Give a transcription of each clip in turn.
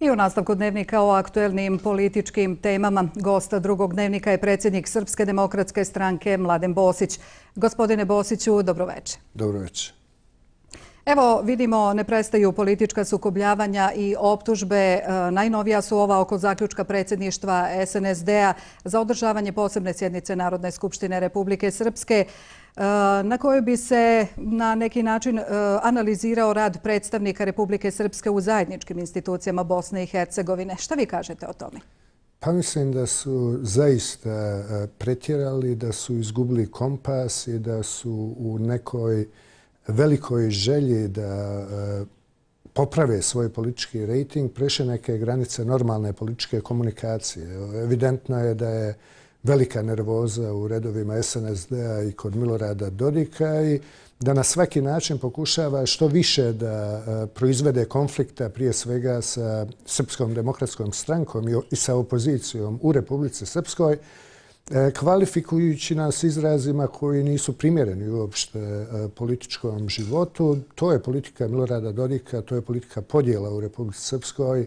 I u nastavku dnevnika o aktuelnim političkim temama gosta drugog dnevnika je predsjednik Srpske demokratske stranke Mladen Bosić. Gospodine Bosiću, dobroveče. Dobroveče. Evo, vidimo, ne prestaju politička sukobljavanja i optužbe. E, najnovija su ova oko zaključka predsjedništva SNSD-a za održavanje posebne sjednice Narodne skupštine Republike Srpske Eh, na kojoj bi se na neki način eh, analizirao rad predstavnika Republike Srpske u zajedničkim institucijama Bosne i Hercegovine. Šta vi kažete o tome? Pa mislim da su zaista eh, pretjerali, da su izgubili kompas i da su u nekoj velikoj želji da poprave svoj politički rejting preše neke granice normalne političke komunikacije. Evidentno je da je velika nervoza u redovima SNSD-a i kod Milorada Dodika i da na svaki način pokušava što više da e, proizvede konflikta prije svega sa Srpskom demokratskom strankom i sa opozicijom u Republici Srpskoj, e, kvalifikujući nas izrazima koji nisu primjereni uopšte e, političkom životu. To je politika Milorada Dodika, to je politika podjela u Republici Srpskoj,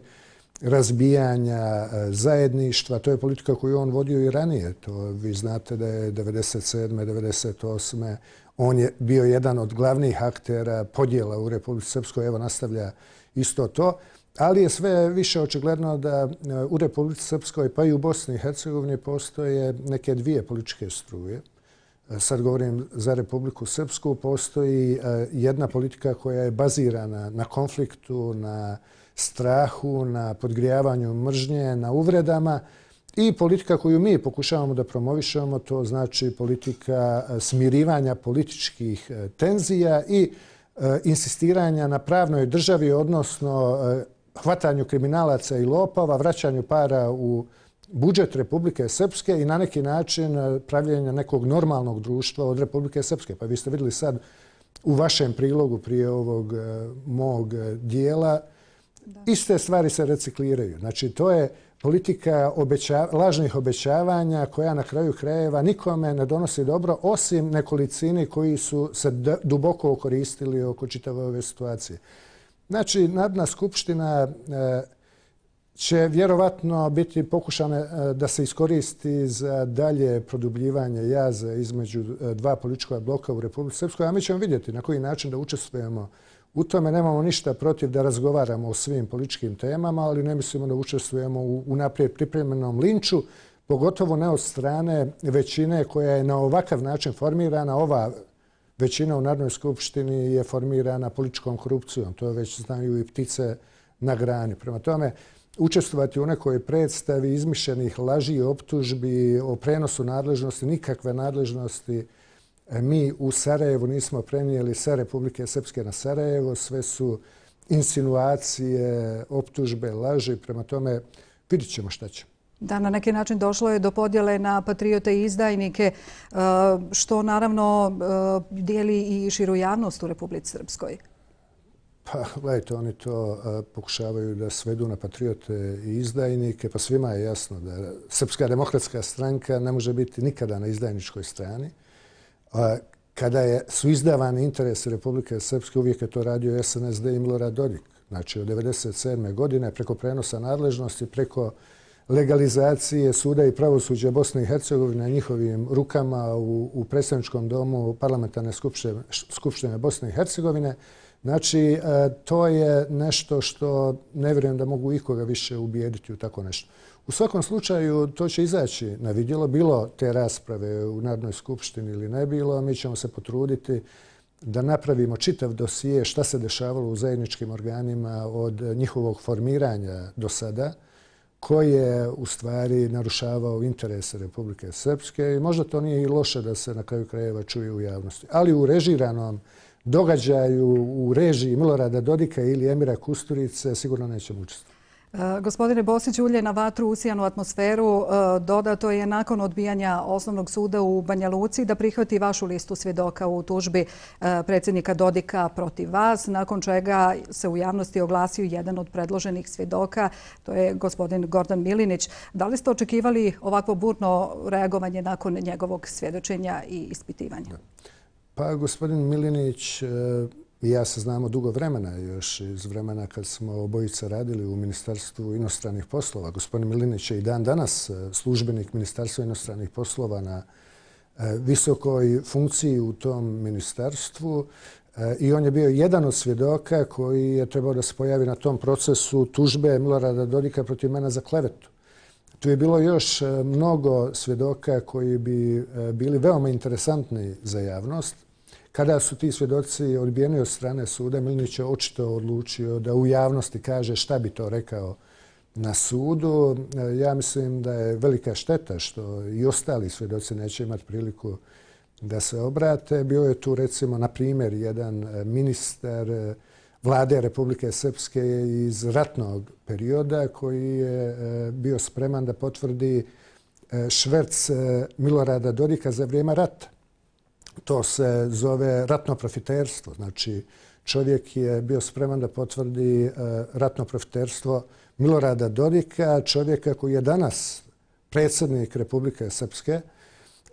razbijanja e, zajedništva. To je politika koju on vodio i ranije. To vi znate da je 97. 98. On je bio jedan od glavnih aktera podjela u Republici Srpskoj. Evo nastavlja isto to. Ali je sve više očigledno da e, u Republici Srpskoj pa i u Bosni i Hercegovini postoje neke dvije političke struje. E, sad govorim za Republiku Srpsku. Postoji jedna politika koja je bazirana na konfliktu, na strahu, na podgrijavanju mržnje, na uvredama i politika koju mi pokušavamo da promovišemo, to znači politika e, smirivanja političkih e, tenzija i e, insistiranja na pravnoj državi, odnosno hvatanju kriminalaca i lopova, vraćanju para u budžet Republike Srpske i na neki način pravljenja nekog normalnog društva od Republike Srpske. Pa vi ste videli sad u vašem prilogu prije ovog mog dijela iste stvari se recikliraju. Znači, to je politika obeća, lažnih obećavanja koja na kraju krajeva nikome ne donosi dobro, osim nekolicini koji su se duboko koristili oko čitave ove situacije. Znači, Nadna skupština e, će vjerovatno biti pokušana e, da se iskoristi za dalje produbljivanje jaza između e, dva politička bloka u Republike Srpskoj, a mi ćemo vidjeti na koji način da učestvujemo U tome nemamo ništa protiv da razgovaramo o svim političkim temama, ali ne mislimo da učestvujemo u naprijed pripremljenom linču, pogotovo ne od strane većine koja je na ovakav način formirana. Ova većina u Narodnoj skupštini je formirana političkom korupcijom. To već znaju i ptice na grani. Prema tome, učestvovati u nekoj predstavi izmišljenih laži i optužbi o prenosu nadležnosti, nikakve nadležnosti, mi u Sarajevu nismo prenijeli sa Republike Srpske na Sarajevo. Sve su insinuacije, optužbe, laži. Prema tome, vidit ćemo šta će. Da, na neki način došlo je do podjele na patriote i izdajnike, e, što naravno e, dijeli i širu javnost u Republici Srpskoj. Pa, gledajte, oni to pokušavaju da svedu na patriote i izdajnike, pa svima je jasno da Srpska demokratska stranka ne može biti nikada na izdajničkoj strani kada je, su izdavani interesi Republike Srpske, uvijek je to radio SNSD i Milorad Dodik. Znači, od 1997. godine preko prenosa nadležnosti, preko legalizacije suda i pravosuđa Bosne i Hercegovine na njihovim rukama u, u predstavničkom domu parlamentarne skupštine, skupštine Bosne i Hercegovine. Znači, e, to je nešto što ne vjerujem da mogu ikoga više ubijediti u tako nešto. U svakom slučaju to će izaći na vidjelo. Bilo te rasprave u Narodnoj skupštini ili ne bilo, mi ćemo se potruditi da napravimo čitav dosije šta se dešavalo u zajedničkim organima od njihovog formiranja do sada, koji je u stvari narušavao interese Republike Srpske i možda to nije i loše da se na kraju krajeva čuje u javnosti. Ali u režiranom događaju, u režiji Milorada Dodika ili Emira Kusturice sigurno nećemo učestvati. E, gospodine Bosić, ulje na vatru, usijanu atmosferu, e, dodato je nakon odbijanja osnovnog suda u Banja Luci da prihvati vašu listu svjedoka u tužbi e, predsjednika Dodika protiv vas, nakon čega se u javnosti oglasio jedan od predloženih svjedoka, to je gospodin Gordon Milinić. Da li ste očekivali ovakvo burno reagovanje nakon njegovog svjedočenja i ispitivanja? Pa, gospodin Milinić i ja se znamo dugo vremena, još iz vremena kad smo obojica radili u Ministarstvu inostranih poslova. Gospodin Milinić je i dan danas e, službenik Ministarstva inostranih poslova na e, visokoj funkciji u tom ministarstvu e, i on je bio jedan od svjedoka koji je trebao da se pojavi na tom procesu tužbe Milorada Dodika protiv mene za klevetu. Tu je bilo još mnogo svjedoka koji bi bili veoma interesantni za javnost. Kada su ti svjedoci odbijeni od strane suda, Milnić je očito odlučio da u javnosti kaže šta bi to rekao na sudu. Ja mislim da je velika šteta što i ostali svjedoci neće imati priliku da se obrate. Bio je tu recimo na primjer jedan e, ministar e, vlade Republike Srpske iz ratnog perioda koji je e, bio spreman da potvrdi šverc Milorada Dodika za vrijeme rata. To se zove ratno profiterstvo. Znači, čovjek je bio spreman da potvrdi e, ratno profiterstvo Milorada Dodika, čovjeka koji je danas predsjednik Republike Srpske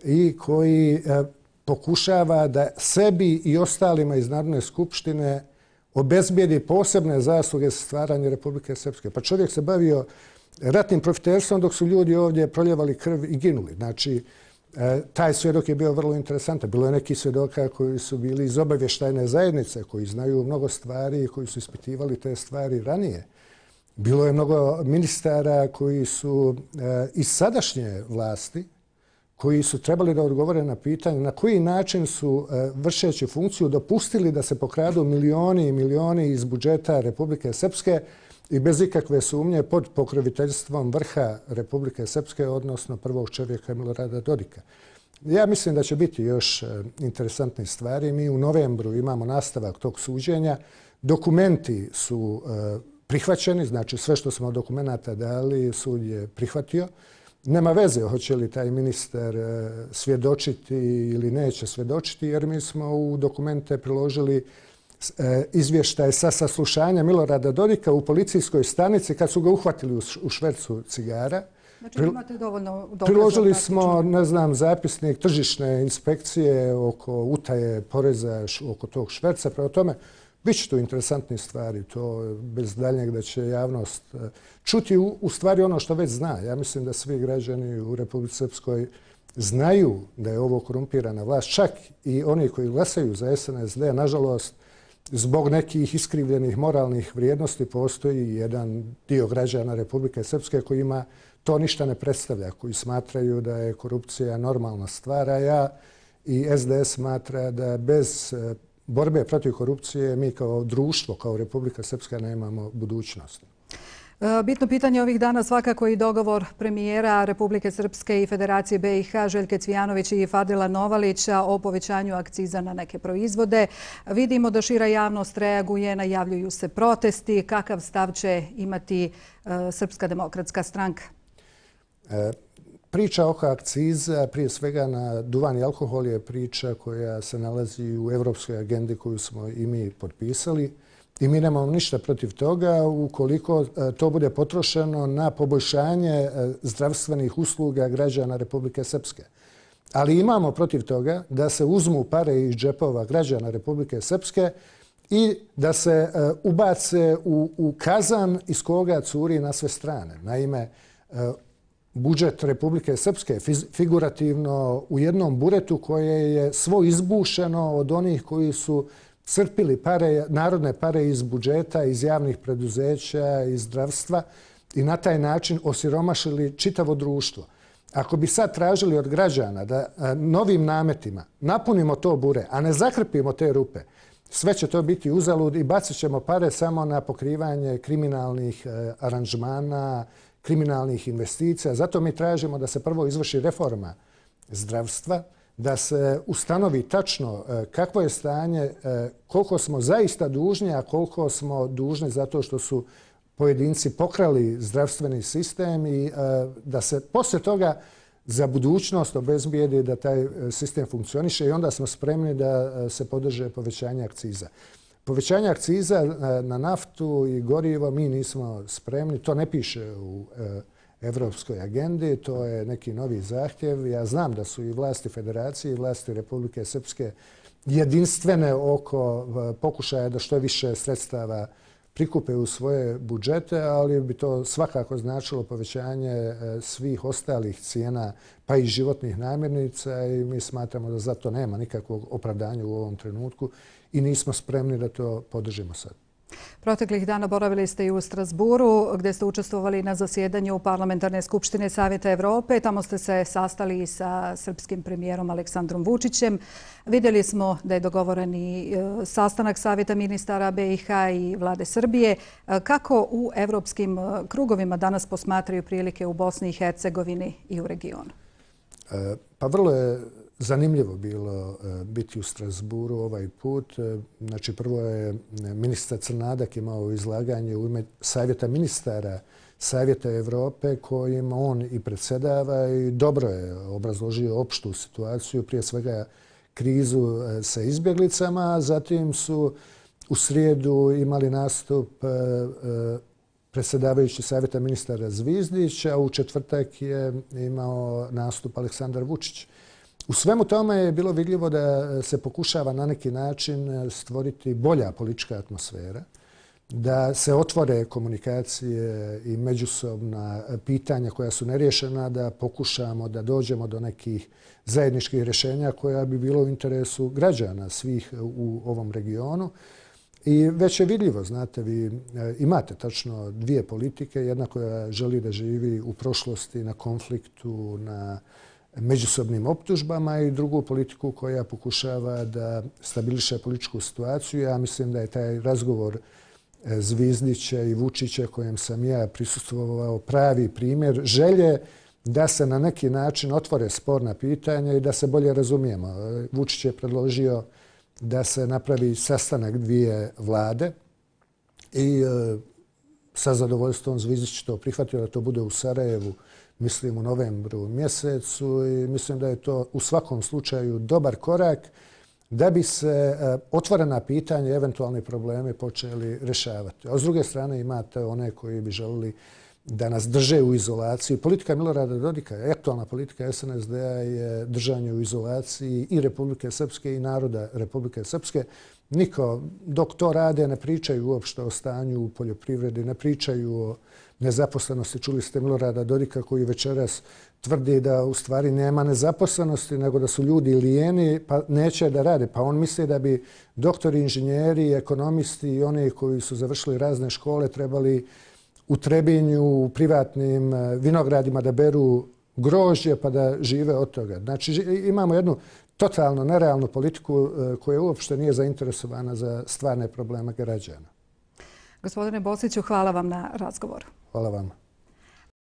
i koji e, pokušava da sebi i ostalima iz Narodne skupštine obezbijedi posebne zasluge za stvaranje Republike Srpske. Pa čovjek se bavio ratnim profiterstvom dok su ljudi ovdje proljevali krv i ginuli. Znači, e, taj svjedok je bio vrlo interesantan. Bilo je neki svjedoka koji su bili iz obavještajne zajednice, koji znaju mnogo stvari i koji su ispitivali te stvari ranije. Bilo je mnogo ministara koji su e, iz sadašnje vlasti, koji su trebali da odgovore na pitanje na koji način su e, vršeći funkciju dopustili da se pokradu milioni i milioni iz budžeta Republike Srpske i bez ikakve sumnje pod pokroviteljstvom vrha Republike Srpske, odnosno prvog čovjeka Milorada Dodika. Ja mislim da će biti još e, interesantne stvari. Mi u novembru imamo nastavak tog suđenja. Dokumenti su e, prihvaćeni, znači sve što smo od dokumenta dali, sud je prihvatio. Nema veze hoće li taj ministar e, svjedočiti ili neće svjedočiti, jer mi smo u dokumente priložili e, izvještaje sa saslušanja Milorada Dodika u policijskoj stanici kad su ga uhvatili u švercu cigara. Znači imate dovoljno Priložili smo, ne znam, zapisnik tržišne inspekcije oko utaje poreza oko tog šverca. Prema tome, Biće tu interesantne stvari, to bez daljnjeg da će javnost e, čuti u stvari ono što već zna. Ja mislim da svi građani u Republike Srpskoj znaju da je ovo korumpirana vlast. Čak i oni koji glasaju za SNSD, nažalost, zbog nekih iskrivljenih moralnih vrijednosti postoji jedan dio građana Republike Srpske koji ima to ništa ne predstavlja, koji smatraju da je korupcija normalna stvar, a ja i SDS smatra da bez e, borbe protiv korupcije mi kao društvo, kao Republika Srpska nemamo budućnost. E, bitno pitanje ovih dana svakako i dogovor premijera Republike Srpske i Federacije BiH Željke Cvijanović i Fadila Novalića o povećanju akciza na neke proizvode. Vidimo da šira javnost reaguje, najavljuju se protesti. Kakav stav će imati e, Srpska demokratska stranka? E, Priča oko akciza, prije svega na duvan i alkohol, je priča koja se nalazi u evropskoj agendi koju smo i mi potpisali. I mi nemamo ništa protiv toga ukoliko e, to bude potrošeno na poboljšanje e, zdravstvenih usluga građana Republike Srpske. Ali imamo protiv toga da se uzmu pare iz džepova građana Republike Srpske i da se e, ubace ubace u kazan iz koga curi na sve strane. Naime, budžet Republike Srpske figurativno u jednom buretu koje je svo izbušeno od onih koji su crpili pare, narodne pare iz budžeta, iz javnih preduzeća, iz zdravstva i na taj način osiromašili čitavo društvo. Ako bi sad tražili od građana da e, novim nametima napunimo to bure, a ne zakrpimo te rupe, sve će to biti uzalud i bacit ćemo pare samo na pokrivanje kriminalnih e, aranžmana, kriminalnih investicija. Zato mi tražimo da se prvo izvrši reforma zdravstva, da se ustanovi tačno e, kakvo je stanje, e, koliko smo zaista dužni, a koliko smo dužni zato što su pojedinci pokrali zdravstveni sistem i e, da se posle toga za budućnost obezbijedi da taj sistem funkcioniše i onda smo spremni da se podrže povećanje akciza. Povećanje akciza na naftu i gorivo mi nismo spremni. To ne piše u evropskoj agendi. To je neki novi zahtjev. Ja znam da su i vlasti federacije i vlasti Republike Srpske jedinstvene oko e, pokušaja da što više sredstava prikupe u svoje budžete, ali bi to svakako značilo povećanje e, svih ostalih cijena, pa i životnih namirnica i mi smatramo da zato nema nikakvog opravdanja u ovom trenutku i nismo spremni da to podržimo sad. Proteklih dana boravili ste i u Strasburu gdje ste učestvovali na zasjedanju Parlamentarne skupštine Savjeta Evrope. Tamo ste se sastali sa srpskim premijerom Aleksandrom Vučićem. Vidjeli smo da je dogovoren i e, sastanak Savjeta ministara BiH i vlade Srbije. E, kako u evropskim e, krugovima danas posmatraju prilike u Bosni i Hercegovini i u regionu? Pa vrlo je zanimljivo bilo e, biti u Strasburu ovaj put. E, znači, prvo je e, ministar Crnadak imao izlaganje u ime Savjeta ministara Savjeta Evrope kojim on i predsedava i dobro je obrazložio opštu situaciju, prije svega krizu sa izbjeglicama. Zatim su u srijedu imali nastup predsjedavajući Savjeta ministara Zvizdić, a u četvrtak je imao nastup Aleksandar Vučić. U svemu tome je bilo vidljivo da se pokušava na neki način e, stvoriti bolja politička atmosfera, da se otvore komunikacije i međusobna e, pitanja koja su nerješena, da pokušamo da dođemo do nekih zajedničkih rješenja koja bi bilo u interesu građana svih u ovom regionu. I već je vidljivo, znate, vi e, imate tačno dvije politike, jedna koja želi da živi u prošlosti na konfliktu, na međusobnim optužbama i drugu politiku koja pokušava da stabiliše političku situaciju. Ja mislim da je taj razgovor e, Zvizdića i Vučića kojem sam ja prisustvovao pravi primjer želje da se na neki način otvore sporna pitanja i da se bolje razumijemo. E, Vučić je predložio da se napravi sastanak dvije vlade i e, sa zadovoljstvom Zvizdić to prihvatio da to bude u Sarajevu mislim u novembru mjesecu i mislim da je to u svakom slučaju dobar korak da bi se e, otvorena pitanja i eventualni problemi počeli rešavati. A s druge strane imate one koji bi želili da nas drže u izolaciji. Politika Milorada Dodika, aktualna politika SNSD-a je držanje u izolaciji i Republike Srpske i naroda Republike Srpske. Niko, dok to rade, ne pričaju uopšte o stanju u poljoprivredi, ne pričaju o nezaposlenosti. Čuli ste Milorada Dodika koji večeras tvrdi da u stvari nema nezaposlenosti, nego da su ljudi lijeni pa neće da rade. Pa on misli da bi doktori, inženjeri, ekonomisti i oni koji su završili razne škole trebali u Trebinju, u privatnim eh, vinogradima da beru grožđe pa da žive od toga. Znači imamo jednu totalno nerealnu politiku eh, koja uopšte nije zainteresovana za stvarne probleme građana. Gospodine Bosiću, hvala vam na razgovoru. Hvala vama.